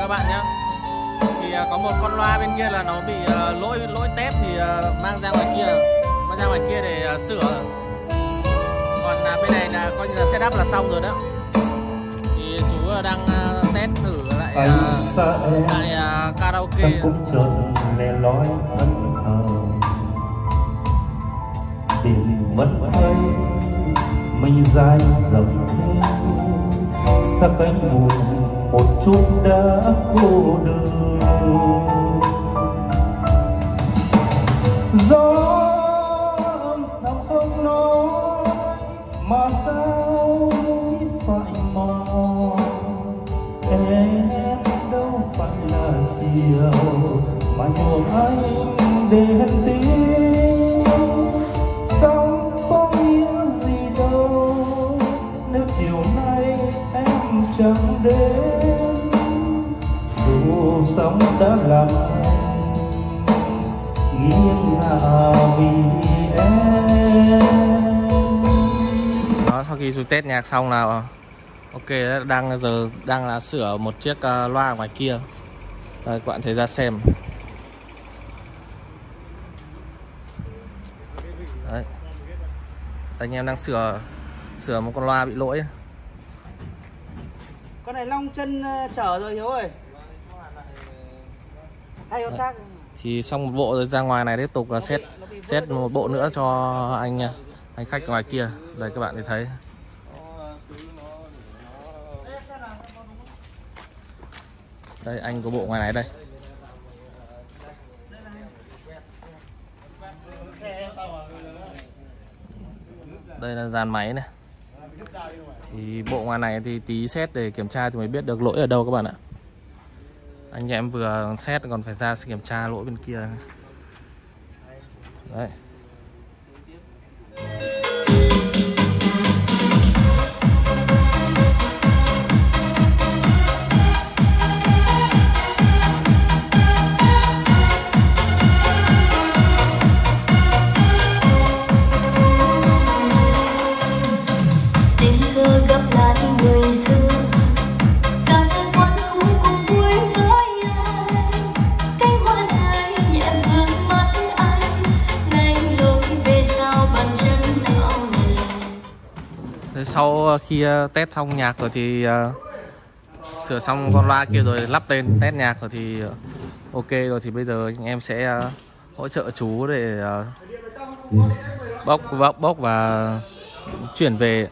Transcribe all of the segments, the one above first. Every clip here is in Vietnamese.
các bạn nhé thì uh, có một con loa bên kia là nó bị uh, lỗi lỗi tép thì uh, mang ra ngoài kia mang ra ngoài kia để sửa. Còn bên này là coi như là setup là xong rồi đó. Thì chú đang test thử lại lại karaoke. Tìm mất thấy mình dài dòng thêm xa cánh buồn một chút đã cô đơn. Gió đó sau khi chú test nhạc xong là ok đấy, đang giờ đang là sửa một chiếc uh, loa ngoài kia. Đây, các bạn thấy ra xem. Đấy. Anh em đang sửa sửa một con loa bị lỗi. Con này long chân ờ, chở rồi hiếu ơi. Thay con khác thì xong một bộ rồi ra ngoài này tiếp tục là xét xét một bộ nữa cho anh anh khách ngoài kia. Đây các bạn thì thấy. Đây, anh có bộ ngoài này đây. Đây là dàn máy này. Thì bộ ngoài này thì tí xét để kiểm tra thì mới biết được lỗi ở đâu các bạn ạ anh em vừa xét còn phải ra kiểm tra lỗi bên kia đấy. Sau ờ, khi ờ, test xong nhạc rồi thì ờ, sửa xong con loa kia rồi lắp lên test nhạc rồi thì ok rồi thì bây giờ anh em sẽ hỗ trợ chú để ờ, bốc bốc bốc và chuyển về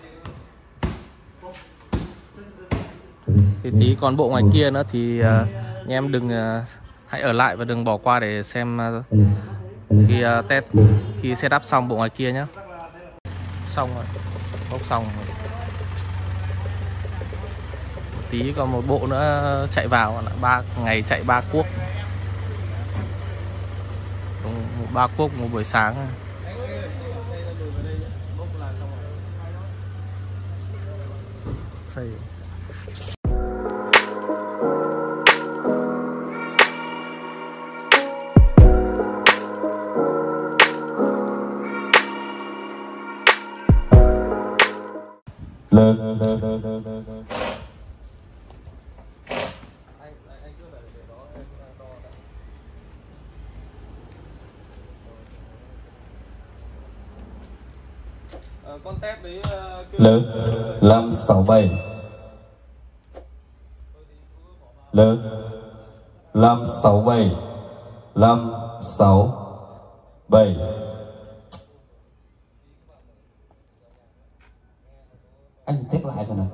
thì tí còn bộ ngoài kia nữa thì anh em đừng hãy ở lại và đừng bỏ qua để xem khi test khi setup xong bộ ngoài kia nhé xong rồi bốc xong rồi tí, còn một bộ nữa chạy vào, là ba ngày chạy ba cuốc một ba cuốc, một buổi sáng Phê. lớn con tép đấy lớn năm sáu bảy. Lớn năm sáu bảy năm sáu bảy. Anh test lại cho nào.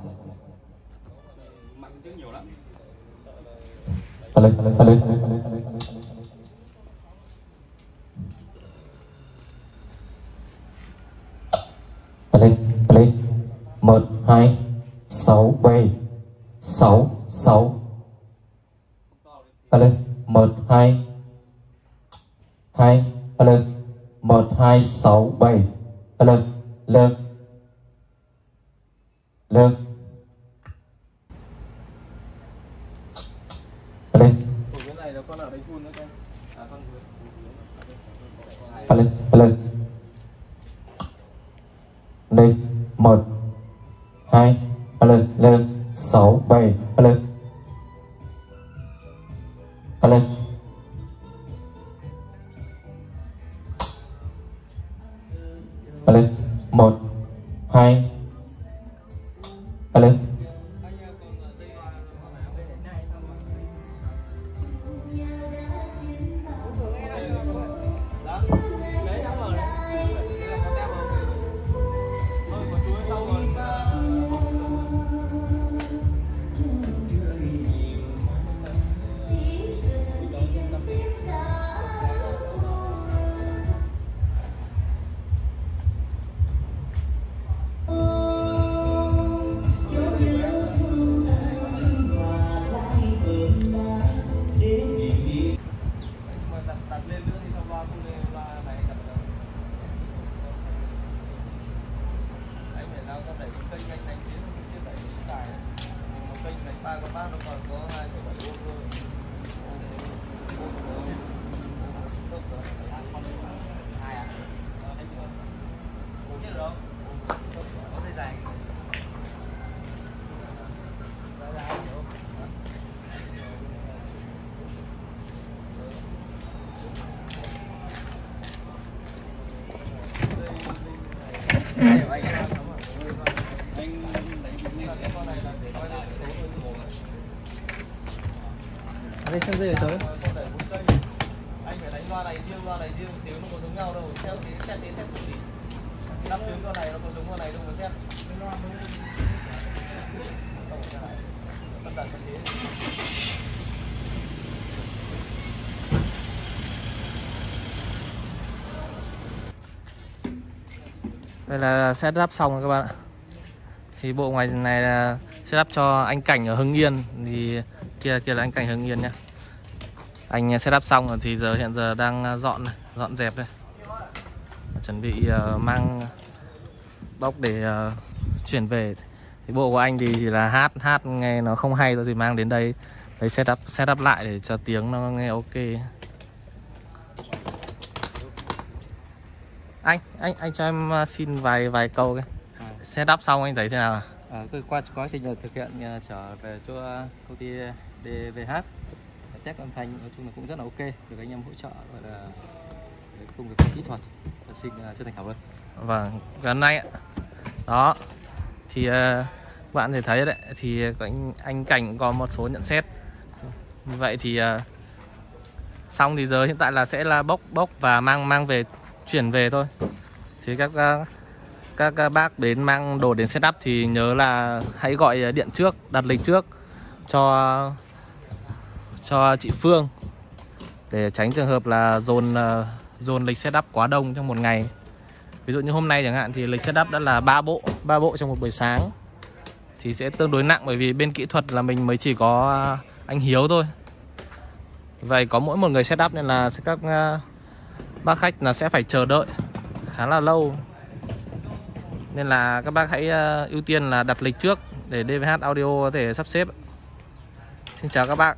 Ta lên ta lên ta lên ta lên ta lên quay. 6 6 à lên 1 2 2 à lên 1 2 6 7 à lên lên lên à lên à lên lên đây 1 Falou. kênh này thì nó chia sẻ tài một kênh này ba con bác nó còn có đây xem dây tới anh phải đánh loa này riêng loa này riêng tiếng nó có giống nhau đâu theo tiếng xét tiếng xét gì lắp tiếng loa này nó có giống loa này đâu mà xét phân tần thế đây là setup xong rồi các bạn ạ. Thì bộ ngoài này là setup cho anh cảnh ở Hưng Yên. Thì kia kia là anh cảnh Hưng Yên nhá anh setup xong rồi thì giờ hiện giờ đang dọn này, dọn dẹp đây. Chuẩn bị uh, mang bốc để uh, chuyển về. Thì bộ của anh thì chỉ là hát hát nghe nó không hay thôi thì mang đến đây lấy setup setup lại để cho tiếng nó nghe ok. Anh anh anh cho em xin vài vài câu cái. À. setup xong anh thấy thế nào? À, tôi qua quá trình thực hiện à, trở về cho công ty DVH test âm thanh nói chung là cũng rất là ok được anh em hỗ trợ gọi là cùng công việc kỹ thuật Tôi xin à, chân thành cảm ơn Vâng, gần nay ạ. Đó. Thì uh, bạn thể thấy đấy thì anh anh Cảnh có một số nhận xét. Như vậy thì uh, xong thì giờ hiện tại là sẽ là bốc bốc và mang mang về chuyển về thôi. Thì các uh, các, các bác đến mang đồ đến setup thì nhớ là hãy gọi điện trước, đặt lịch trước cho cho chị Phương để tránh trường hợp là dồn ờ, dồn lịch setup quá đông trong một ngày. Ví dụ như hôm nay chẳng hạn thì lịch setup đã là ba bộ, ba bộ trong một buổi sáng thì sẽ tương đối nặng bởi vì bên kỹ thuật là mình mới chỉ có anh Hiếu thôi. Vậy có mỗi một người setup nên là các ờ, bác khách là sẽ phải chờ đợi khá là lâu. Nên là các bác hãy ờ, ưu tiên là đặt lịch trước để DVH Audio có thể sắp xếp. Xin chào các bạn.